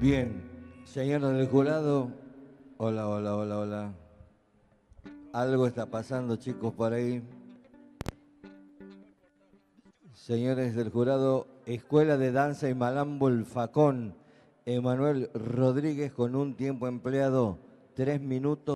Bien, señores del jurado, hola, hola, hola, hola. Algo está pasando, chicos, por ahí. Señores del jurado, Escuela de Danza y Malambo El Facón, Emanuel Rodríguez con un tiempo empleado, tres minutos.